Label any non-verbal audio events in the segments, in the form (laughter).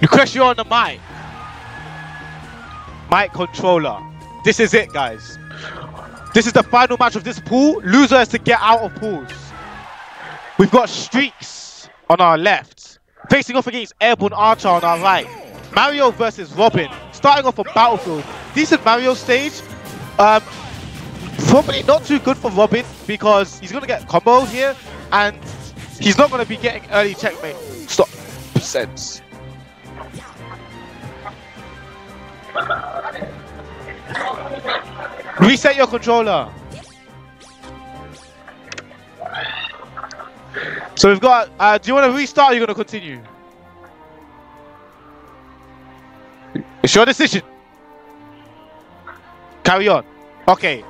Request you on the mic. Mic controller. This is it, guys. This is the final match of this pool. Loser to get out of pools. We've got Streakz on our left, facing off against Airborne Archer on our right. Mario versus Robin, starting off on Battlefield. Decent Mario stage. Um, probably not too good for Robin because he's going to get combo here and he's not going to be getting early checkmate. Stop. Sense. Reset your controller. So we've got. Uh, do you want to restart? or Are you going to continue? It's your decision. Carry on. Okay.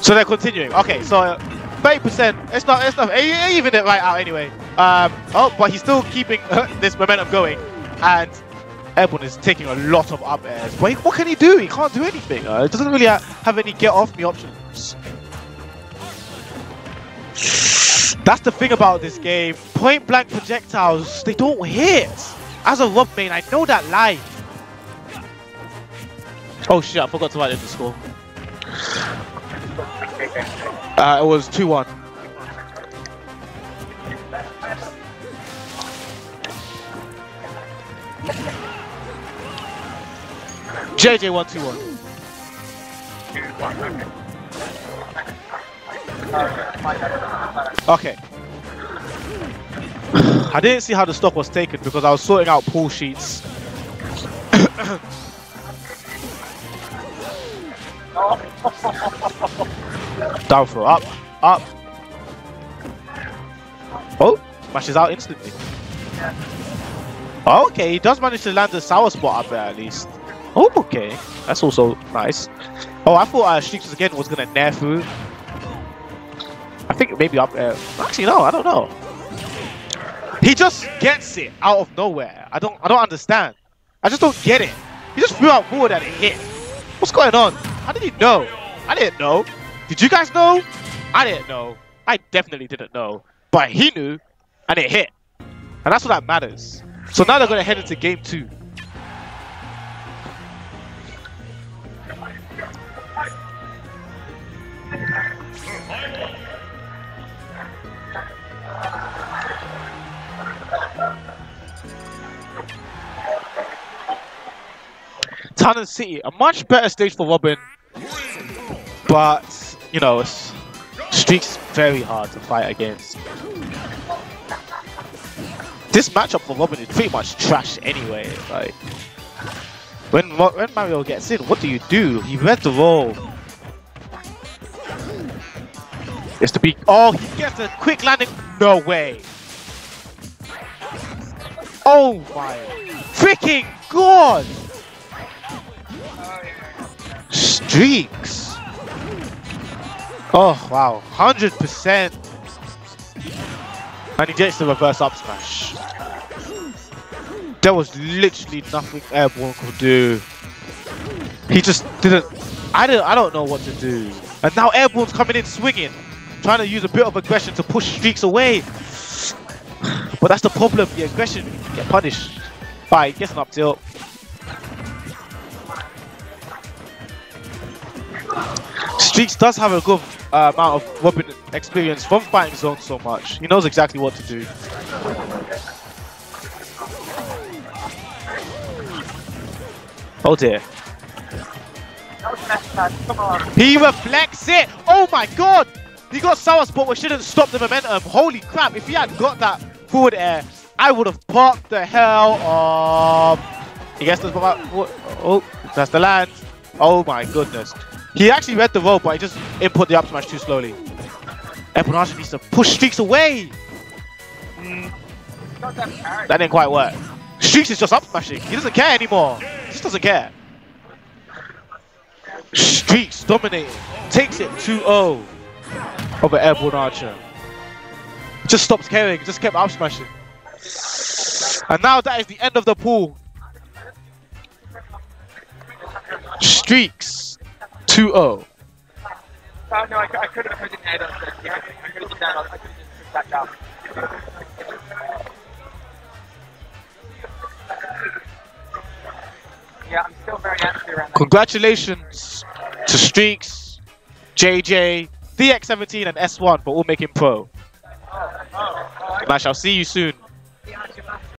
So they're continuing. Okay, so thirty percent. It's not. It's not. Even it right out anyway. Um. Oh, but he's still keeping this momentum going, and Airborne is taking a lot of up airs. But he, what can he do? He can't do anything. Uh, it doesn't really ha have any get off me options. That's the thing about this game. Point blank projectiles, they don't hit. As a Rob main, I know that lie. Oh shit, I forgot to write in the score. Uh, it was 2-1. JJ 1-2-1. Okay. I didn't see how the stock was taken because I was sorting out pull sheets. Down throw, up, up. Oh, smashes out instantly. Okay, he does manage to land the sour spot up there at least. Oh, okay. That's also nice. Oh, I thought uh, Streakz again was going to nair through. I think maybe up there. Actually, no, I don't know. He just gets it out of nowhere. I don't I don't understand. I just don't get it. He just threw out forward and it hit. What's going on? How did he know? I didn't know. Did you guys know? I didn't know. I definitely didn't know. But he knew and it hit. And that's what that matters. So now they're gonna head into game two. Town and City, a much better stage for Robin, but you know, Streakz's very hard to fight against. This matchup for Robin is pretty much trash anyway. Like when when Mario gets in, what do you do? He read the roll. It's to be. Oh, he gets a quick landing. No way. Oh my freaking god! Streakz. Oh wow, hundred percent. And he gets the reverse up smash. There was literally nothing Airborne could do. He just didn't. I don't. I don't know what to do. And now Airborne's coming in swinging, trying to use a bit of aggression to push Streakz away. (sighs) But that's the problem. The aggression get punished. Gets an up tilt. Streakz does have a good uh, amount of weapon experience from fighting zone so much. He knows exactly what to do. Oh dear. He reflects it! Oh my god! He got sour spot which shouldn't stop the momentum. Holy crap, if he had got that forward air, I would have popped the hell up. He gets this Oh, that's the land. Oh my goodness. He actually read the roll, but he just input the up smash too slowly. Eponashi needs to push Streakz away. Mm. That didn't quite work. Streakz is just up smashing. He doesn't care anymore. He just doesn't care. Streakz dominating. Takes it 2-0 over Airborne Archer. Just stopped caring. Just kept up smashing. And now that is the end of the pool. Streakz 2-0. Oh, no, I, I could have put an add on. Yeah, I could have done that. I could have just Back out. Yeah, I'm still very antsy around that. Congratulations to Streakz, JJ, DX17, and S1 for all making pro. Oh, oh, oh, And I shall see you soon.